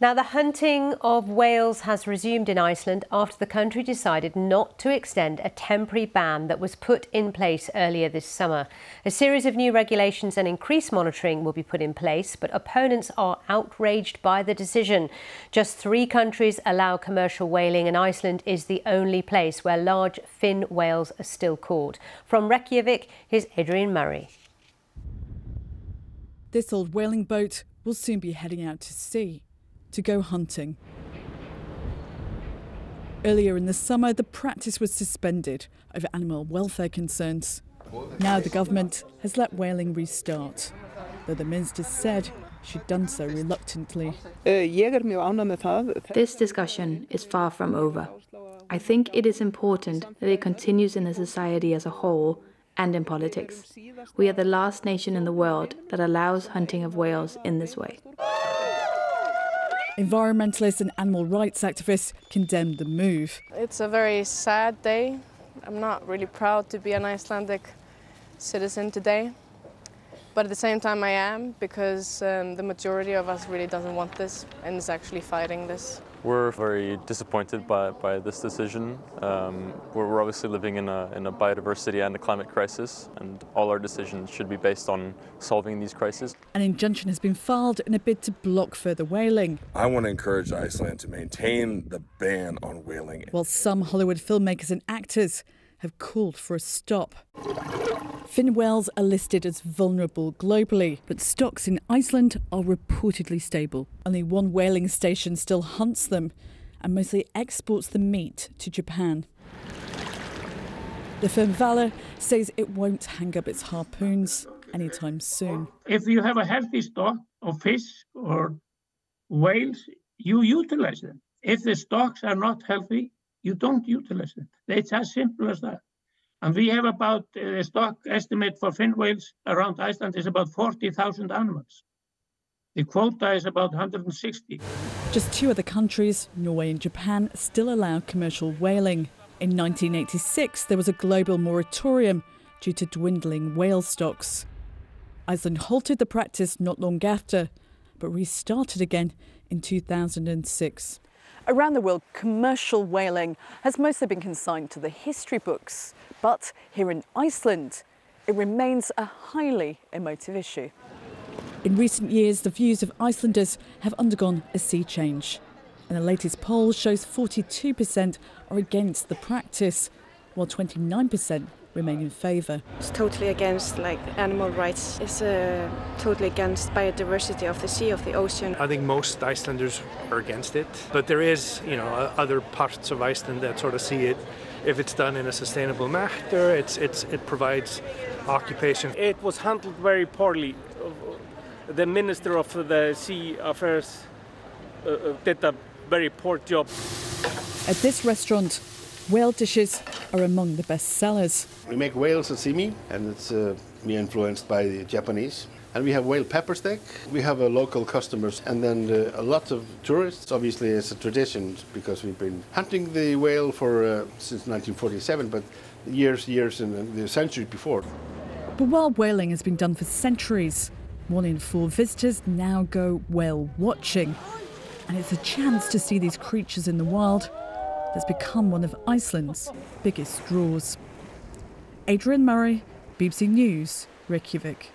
Now, the hunting of whales has resumed in Iceland after the country decided not to extend a temporary ban that was put in place earlier this summer. A series of new regulations and increased monitoring will be put in place, but opponents are outraged by the decision. Just three countries allow commercial whaling, and Iceland is the only place where large fin whales are still caught. From Reykjavik, here's Adrienne Murray. This old whaling boat will soon be heading out to sea to go hunting. Earlier in the summer, the practice was suspended over animal welfare concerns. Now the government has let whaling restart, though the minister said she'd done so reluctantly. This discussion is far from over. I think it is important that it continues in the society as a whole and in politics. We are the last nation in the world that allows hunting of whales in this way. Environmentalists and animal rights activists condemned the move. It's a very sad day. I'm not really proud to be an Icelandic citizen today. But at the same time I am because um, the majority of us really doesn't want this and is actually fighting this. We're very disappointed by, by this decision. Um, we're, we're, obviously living in a, in a biodiversity and a climate crisis, and all our decisions should be based on solving these crises. An injunction has been filed in a bid to block further whaling. I want to encourage Iceland to maintain the ban on whaling. While some Hollywood filmmakers and actors have called for a stop. Fin whales are listed as vulnerable globally, but stocks in Iceland are reportedly stable. Only one whaling station still hunts them and mostly exports the meat to Japan. The firm Hvalur says it won't hang up its harpoons anytime soon. If you have a healthy stock of fish or whales, you utilize them. If the stocks are not healthy, you don't utilize it. It's as simple as that. And we have about a uh, stock estimate for fin whales around Iceland is about 40,000 animals. The quota is about 160. Just two other countries, Norway and Japan, still allow commercial whaling. In 1986, there was a global moratorium due to dwindling whale stocks. Iceland halted the practice not long after, but restarted again in 2006. Around the world, commercial whaling has mostly been consigned to the history books. But here in Iceland, it remains a highly emotive issue. In recent years, the views of Icelanders have undergone a sea change. And the latest poll shows 42% are against the practice, while 29% remain in favour. It's totally against like animal rights. It's uh, totally against biodiversity of the sea, of the ocean. I think most Icelanders are against it, but there is, you know, other parts of Iceland that sort of see it. If it's done in a sustainable manner, it's, it's, it provides occupation. It was handled very poorly. The Minister of the Sea Affairs uh, uh did a very poor job. At this restaurant, Whale dishes are among the best sellers. We make whale sashimi, and it's uh, influenced by the Japanese. And we have whale pepper steak. We have uh, local customers and then uh, a lot of tourists. Obviously, it's a tradition because we've been hunting the whale for uh, since 1947, but years, years, and the century before. But while whaling has been done for centuries, one in four visitors now go whale watching. And it's a chance to see these creatures in the wild that's become one of Iceland's biggest draws. Adrienne Murray, BBC News, Reykjavik.